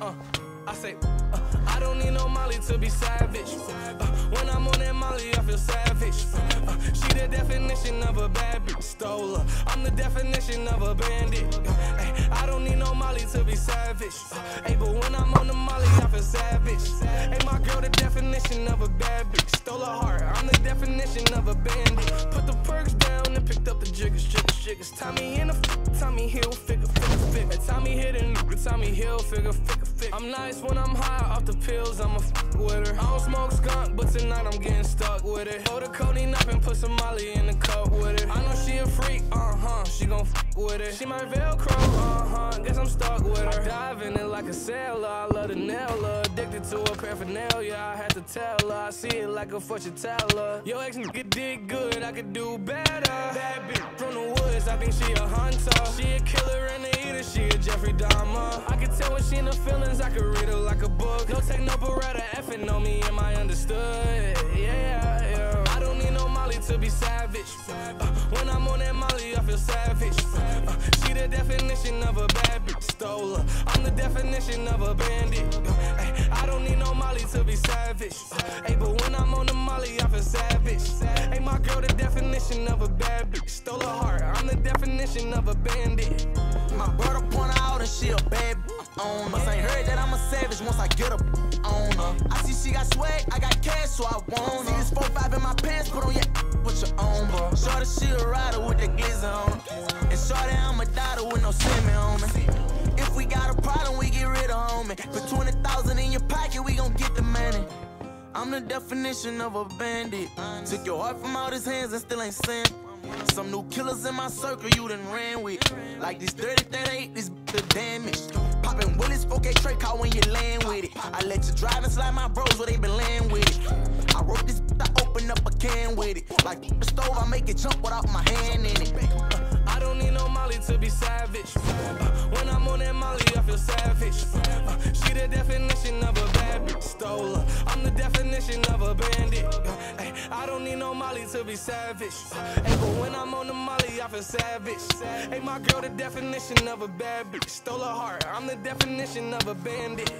Uh, I say, uh, I don't need no Molly to be savage. Uh, when I'm on that Molly, I feel savage. Uh, she the definition of a bad bitch. Stole her. I'm the definition of a bandit. Uh, ay, I don't need no Molly to be savage. Uh, hey, but when I'm on the Molly, I feel savage. Hey, my girl, the definition of a bad bitch. Stole her heart. I'm the definition of a bandit. Put the perks down and picked up the jiggers, jiggers, jiggers. Tommy in the f- Tommy Hilfiger, figure, figure. Tommy hit and Tommy Hilfiger, figure. I'm nice when I'm high off the pills, I'm a f- with her. I don't smoke skunk, but tonight I'm getting stuck with it. Hold the codeine up and put some Molly in the cup with it. I know she a freak, uh huh. She gon' f with it. She my Velcro, uh huh. Guess I'm stuck with her. Dive in it like a sailor. I love the nail her. Addicted to her paraphernalia. I had to tell her. I see it like a fortune teller. Yo, ex nigga did good. I could do better. Bad bitch from the woods. I think she a hunter. She a killer and a eater. She a Jeffrey Dahmer. I she the feelings. I could read her like a book. No take no beretta. Effing on me. Am I understood? Yeah, yeah. I don't need no Molly to be savage. Uh, when I'm on that Molly, I feel savage. Uh, she the definition of a bad bitch. Stole her. I'm the definition of a bandit. Uh, ay, I don't need no Molly to be savage. Uh, hey, but when I'm on the Molly, I feel savage. Hey, my girl, the definition of a bad bitch. Stole her heart. I'm the definition of a bandit. On Must ain't heard that I'm a savage once I get up on her. I see she got swag, I got cash, so I want her. See this 4-5 in my pants, put on your with your own, bro. Shorty, she a rider with the glizzer on her. And shorty, I'm a daughter with no semi on me. If we got a problem, we get rid of homie. Put 20,000 in your pocket, we gon' get the money. I'm the definition of a bandit. Took your heart from out his hands and still ain't saying. Some new killers in my circle you done ran with. Like this 30 that ain't this the damage. Poppin' Willis 4K trade call when you land with it. I let you drive and slide my bros where they been laying with it. I wrote this, I open up a can with it. Like the stove, I make it jump without my hand in it. I don't need no Molly to be savage. Uh, when I'm on that Molly, I feel savage. to be savage. Hey, but when I'm on the molly, I feel savage. Hey, my girl, the definition of a bad bitch. Stole her heart, I'm the definition of a bandit.